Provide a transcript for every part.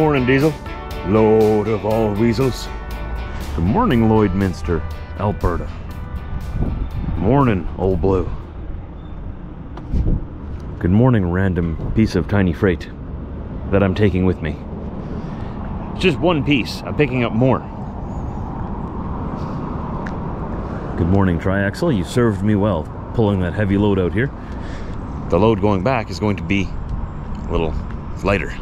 Good morning, Diesel. Load of all weasels. Good morning, Lloydminster, Alberta. Morning, Old Blue. Good morning, random piece of tiny freight that I'm taking with me. It's just one piece. I'm picking up more. Good morning, Triaxle. You served me well pulling that heavy load out here. The load going back is going to be a little lighter.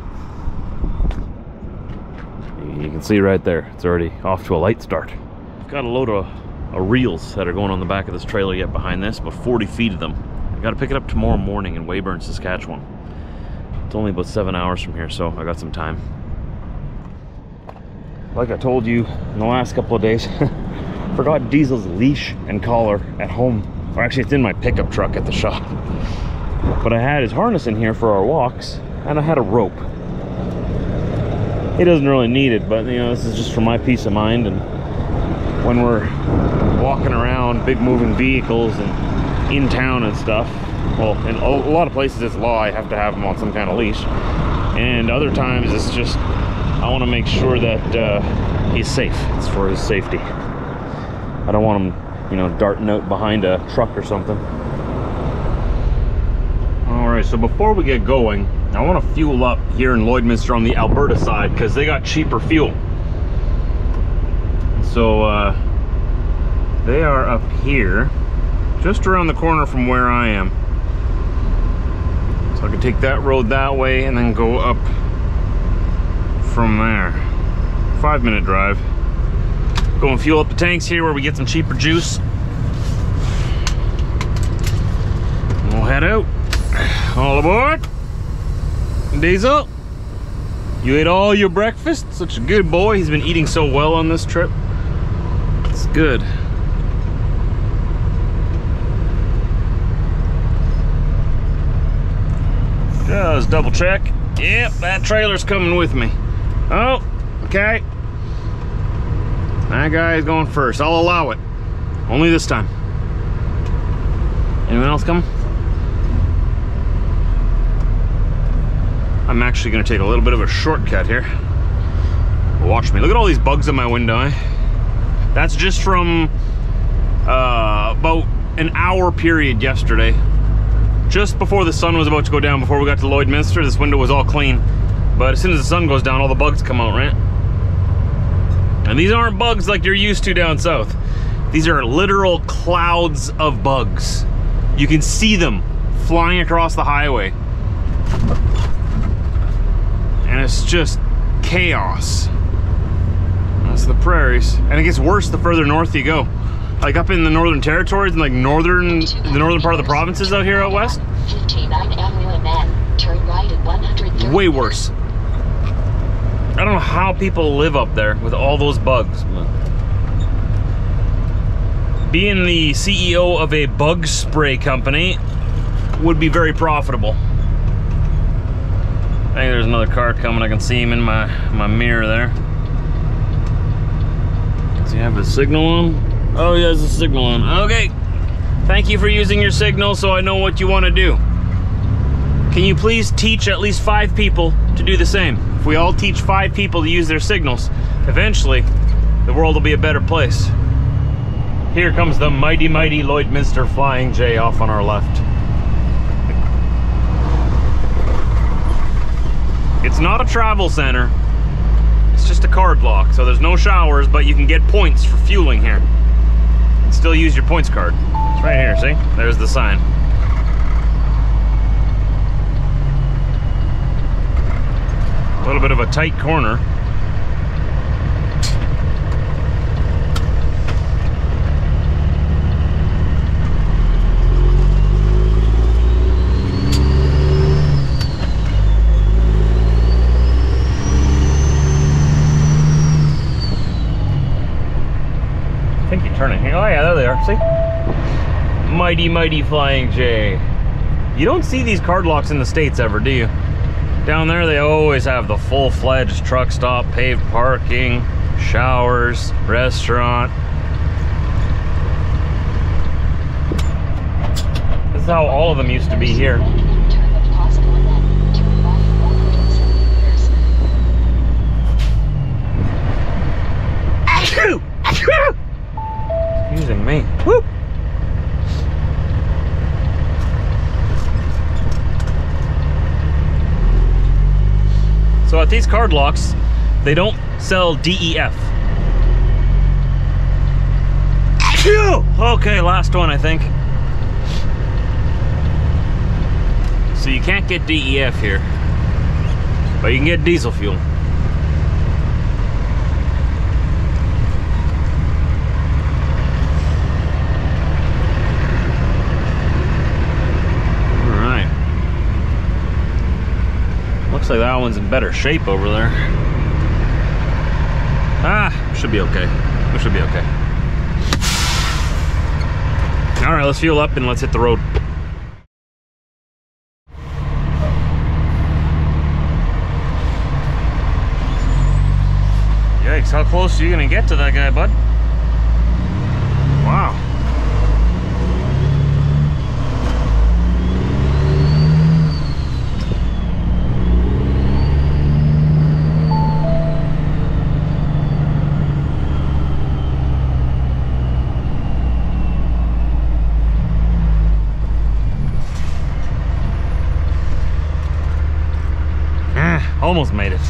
Can see right there, it's already off to a light start. I've got a load of, of reels that are going on the back of this trailer yet behind this, but 40 feet of them. I gotta pick it up tomorrow morning in Weyburn, Saskatchewan. It's only about seven hours from here, so I got some time. Like I told you in the last couple of days, forgot Diesel's leash and collar at home. Or actually, it's in my pickup truck at the shop. But I had his harness in here for our walks, and I had a rope. He doesn't really need it, but you know, this is just for my peace of mind. And when we're walking around big moving vehicles and in town and stuff, well, in a lot of places it's law, I have to have him on some kind of leash. And other times it's just, I want to make sure that uh, he's safe. It's for his safety. I don't want him you know, darting out behind a truck or something. All right, so before we get going, I want to fuel up here in Lloydminster on the Alberta side because they got cheaper fuel. So uh, they are up here, just around the corner from where I am. So I can take that road that way and then go up from there. Five minute drive. Go and fuel up the tanks here where we get some cheaper juice. we'll head out. All aboard. Diesel, you ate all your breakfast? Such a good boy. He's been eating so well on this trip. It's good. Just double check. Yep, that trailer's coming with me. Oh, okay. That guy's going first. I'll allow it. Only this time. Anyone else coming? I'm actually going to take a little bit of a shortcut here. Watch me. Look at all these bugs in my window. Eh? That's just from uh, about an hour period yesterday. Just before the sun was about to go down, before we got to Lloydminster, this window was all clean. But as soon as the sun goes down, all the bugs come out, right? And these aren't bugs like you're used to down south. These are literal clouds of bugs. You can see them flying across the highway. And it's just chaos. That's the prairies. And it gets worse the further north you go. Like up in the Northern Territories and like northern, the northern part of the provinces out here out west. Way worse. I don't know how people live up there with all those bugs. Being the CEO of a bug spray company would be very profitable. I think there's another car coming. I can see him in my, my mirror there. Does he have the signal on? Oh, he has a signal on. Okay. Thank you for using your signal so I know what you want to do. Can you please teach at least five people to do the same? If we all teach five people to use their signals, eventually the world will be a better place. Here comes the mighty, mighty Lloydminster Flying J off on our left. It's not a travel center. It's just a card lock, so there's no showers, but you can get points for fueling here. And still use your points card. It's right here, see? There's the sign. A little bit of a tight corner. turning. Oh yeah, there they are, see? Mighty, mighty Flying J. You don't see these card locks in the States ever, do you? Down there, they always have the full-fledged truck stop, paved parking, showers, restaurant. This is how all of them used to be here. Achoo! Achoo! Using me. Woo! So at these card locks, they don't sell DEF. Okay, last one, I think. So you can't get DEF here, but you can get diesel fuel. All right. Looks like that one's in better shape over there. Ah, should be okay. We should be okay. All right, let's fuel up and let's hit the road. Yikes, how close are you gonna get to that guy, bud? Wow. Ah, almost made it.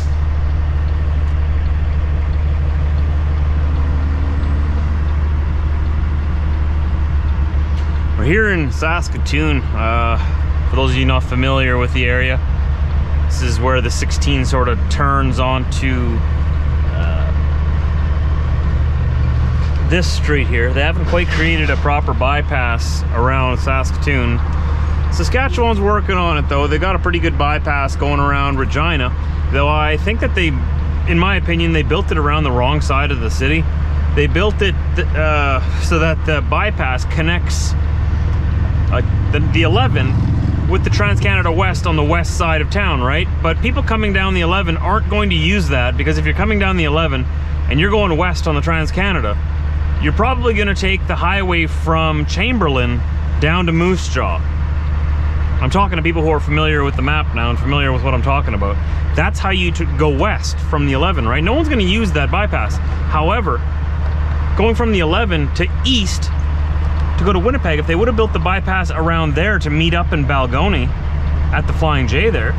We're here in Saskatoon. Uh, for those of you not familiar with the area, this is where the 16 sort of turns onto uh, this street here. They haven't quite created a proper bypass around Saskatoon. Saskatchewan's working on it though. They got a pretty good bypass going around Regina. Though I think that they, in my opinion, they built it around the wrong side of the city. They built it uh, so that the bypass connects uh, the, the 11 with the Trans-Canada West on the west side of town, right? But people coming down the 11 aren't going to use that because if you're coming down the 11 and you're going west on the Trans-Canada, you're probably going to take the highway from Chamberlain down to Moose Jaw. I'm talking to people who are familiar with the map now and familiar with what I'm talking about. That's how you go west from the 11, right? No one's going to use that bypass. However, going from the 11 to east to go to Winnipeg, if they would have built the bypass around there to meet up in Balgonie at the Flying J there,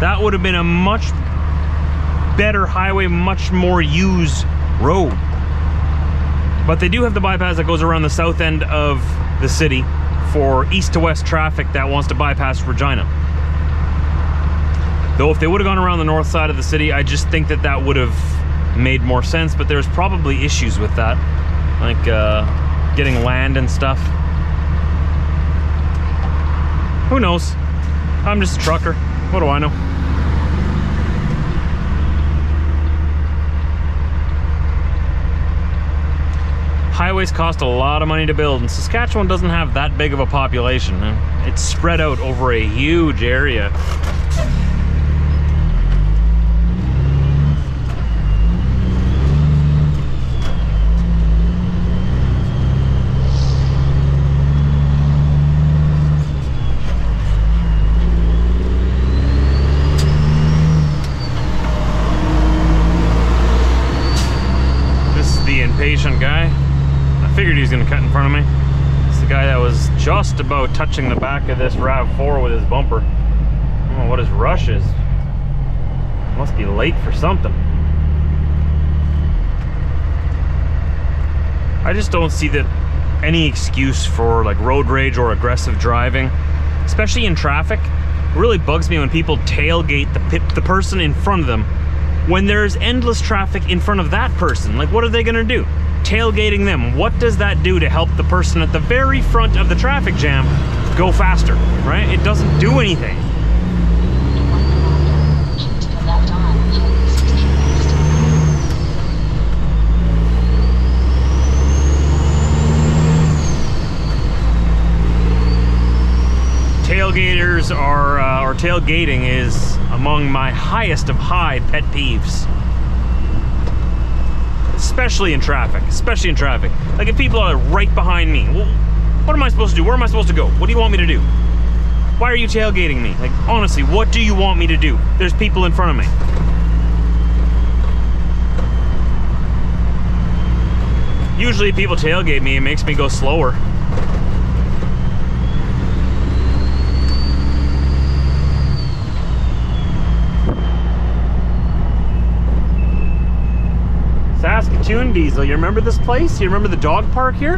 that would have been a much better highway, much more used road. But they do have the bypass that goes around the south end of the city for east to west traffic that wants to bypass Regina. Though if they would have gone around the north side of the city, I just think that that would have made more sense, but there's probably issues with that. Like, uh, getting land and stuff. Who knows? I'm just a trucker. What do I know? Highways cost a lot of money to build, and Saskatchewan doesn't have that big of a population. It's spread out over a huge area. impatient guy. I figured he was gonna cut in front of me. It's the guy that was just about touching the back of this RAV4 with his bumper. I don't know what his rush is. Must be late for something. I just don't see that any excuse for like road rage or aggressive driving, especially in traffic. It really bugs me when people tailgate the, the person in front of them when there's endless traffic in front of that person. Like, what are they gonna do? Tailgating them. What does that do to help the person at the very front of the traffic jam go faster, right? It doesn't do anything. tailgaters are, uh, or tailgating is among my highest of high pet peeves. Especially in traffic, especially in traffic. Like if people are right behind me, well, what am I supposed to do? Where am I supposed to go? What do you want me to do? Why are you tailgating me? Like, honestly, what do you want me to do? There's people in front of me. Usually people tailgate me, it makes me go slower. Saskatoon Diesel, you remember this place? You remember the dog park here?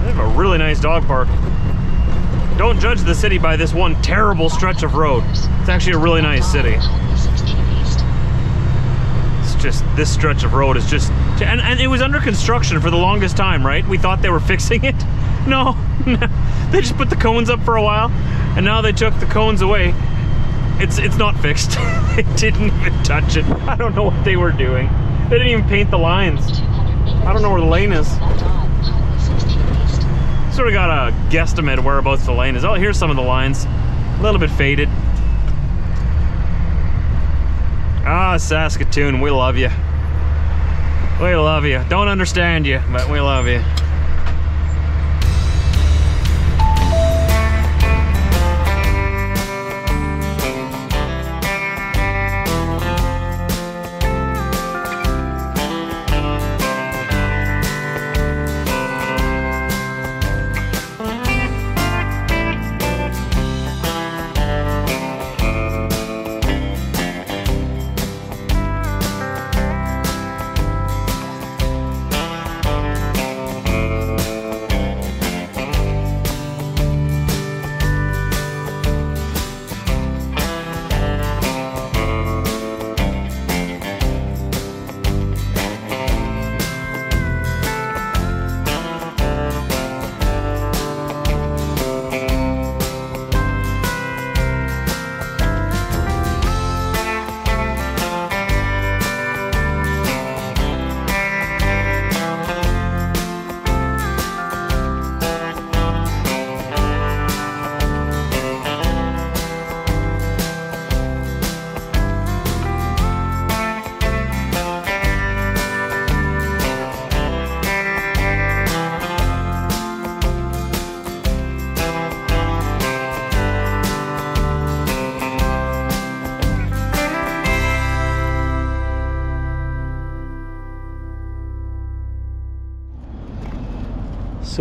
They have a really nice dog park. Don't judge the city by this one terrible stretch of road. It's actually a really nice city. It's just, this stretch of road is just, and, and it was under construction for the longest time, right? We thought they were fixing it. No, they just put the cones up for a while, and now they took the cones away. It's it's not fixed. they didn't even touch it. I don't know what they were doing. They didn't even paint the lines. I don't know where the lane is. Sort of got a guesstimate whereabouts the lane is. Oh, here's some of the lines. A little bit faded. Ah, Saskatoon, we love you. We love you. Don't understand you, but we love you.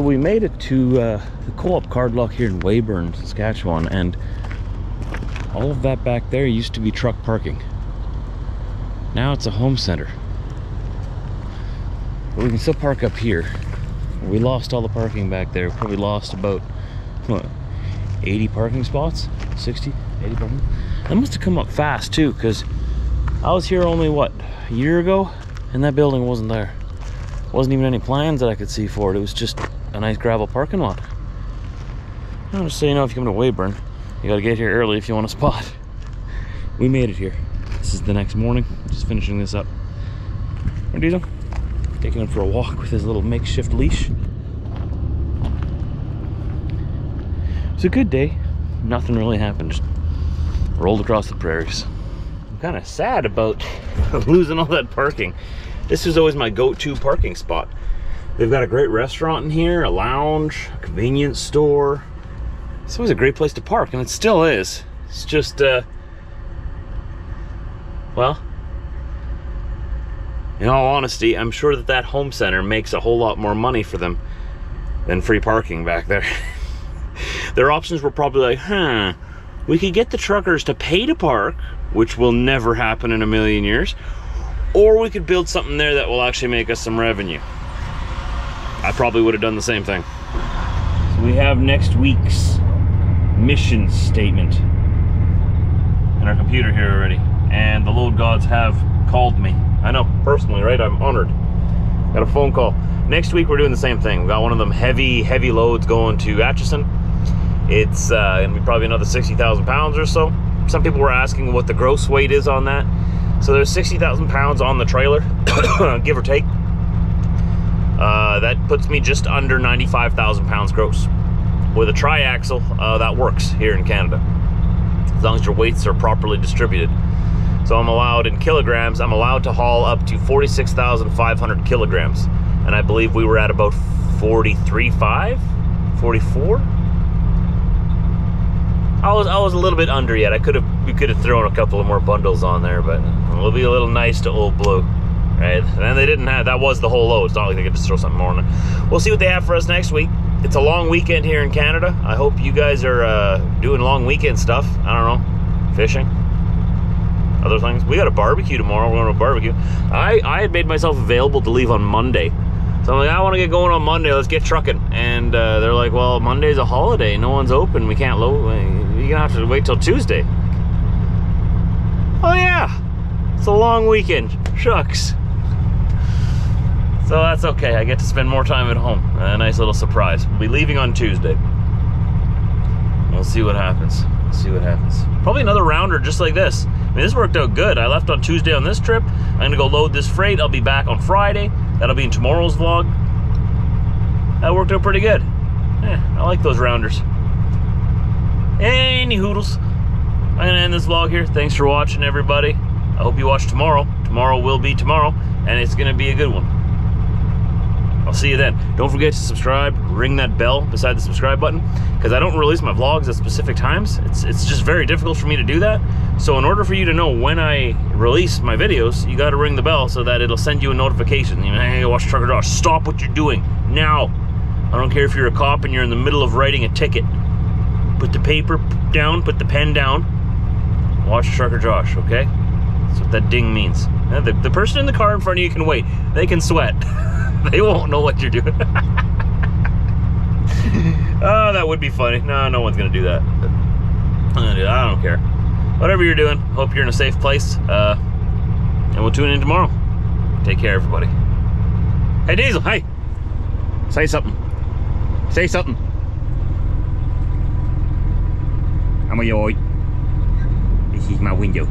So we made it to uh, the co-op card lock here in Weyburn, Saskatchewan, and all of that back there used to be truck parking. Now it's a home center. But we can still park up here. We lost all the parking back there. Probably lost about, what, 80 parking spots? 60, 80 parking? That must have come up fast too, because I was here only, what, a year ago? And that building wasn't there. Wasn't even any plans that I could see for it. It was just a nice gravel parking lot. Now, just so you know, if you come to Weyburn, you gotta get here early if you want a spot. We made it here. This is the next morning. Just finishing this up. Where Diesel? Taking him for a walk with his little makeshift leash. It's a good day. Nothing really happened. Just rolled across the prairies. I'm kind of sad about losing all that parking. This was always my go-to parking spot. They've got a great restaurant in here, a lounge, a convenience store. It's always a great place to park, and it still is. It's just, uh, well, in all honesty, I'm sure that that home center makes a whole lot more money for them than free parking back there. Their options were probably like, huh, we could get the truckers to pay to park, which will never happen in a million years, or we could build something there that will actually make us some revenue. I probably would have done the same thing. So we have next week's mission statement in our computer here already. And the load gods have called me. I know, personally, right? I'm honored. Got a phone call. Next week we're doing the same thing. We got one of them heavy, heavy loads going to Atchison. It's uh, gonna be probably another 60,000 pounds or so. Some people were asking what the gross weight is on that. So there's 60,000 pounds on the trailer, give or take. Uh, that puts me just under 95,000 pounds gross. With a triaxle, uh, that works here in Canada, as long as your weights are properly distributed. So I'm allowed in kilograms, I'm allowed to haul up to 46,500 kilograms. And I believe we were at about 43.5, 44. I was I was a little bit under yet. I could have we could have thrown a couple of more bundles on there, but it'll be a little nice to old blue. Right? And they didn't have that was the whole load. It's not like they could just throw something more on it. We'll see what they have for us next week. It's a long weekend here in Canada. I hope you guys are uh, doing long weekend stuff. I don't know, fishing, other things. We got a barbecue tomorrow. We're going to a barbecue. I I had made myself available to leave on Monday. So I'm like, I want to get going on Monday. Let's get trucking. And uh, they're like, well, Monday's a holiday. No one's open. We can't load. You're gonna have to wait till Tuesday. Oh yeah, it's a long weekend. Shucks. So that's okay. I get to spend more time at home. A nice little surprise. We'll be leaving on Tuesday. We'll see what happens. We'll see what happens. Probably another rounder just like this. I mean, this worked out good. I left on Tuesday on this trip. I'm gonna go load this freight. I'll be back on Friday. That'll be in tomorrow's vlog. That worked out pretty good. Yeah, I like those rounders. Any hoodles. I'm gonna end this vlog here. Thanks for watching, everybody. I hope you watch tomorrow. Tomorrow will be tomorrow, and it's gonna be a good one. I'll see you then. Don't forget to subscribe, ring that bell beside the subscribe button, because I don't release my vlogs at specific times. It's it's just very difficult for me to do that. So in order for you to know when I release my videos, you gotta ring the bell so that it'll send you a notification. You know, hey, watch Trucker Josh, stop what you're doing now. I don't care if you're a cop and you're in the middle of writing a ticket. Put the paper down, put the pen down, watch Trucker Josh, okay? That's what that ding means. The, the person in the car in front of you can wait. They can sweat. they won't know what you're doing. oh, that would be funny. No, no one's gonna do that. I'm gonna do that. I don't care. Whatever you're doing, hope you're in a safe place. Uh, and we'll tune in tomorrow. Take care, everybody. Hey, Diesel. Hey, say something. Say something. I'm a yoy. This is my window.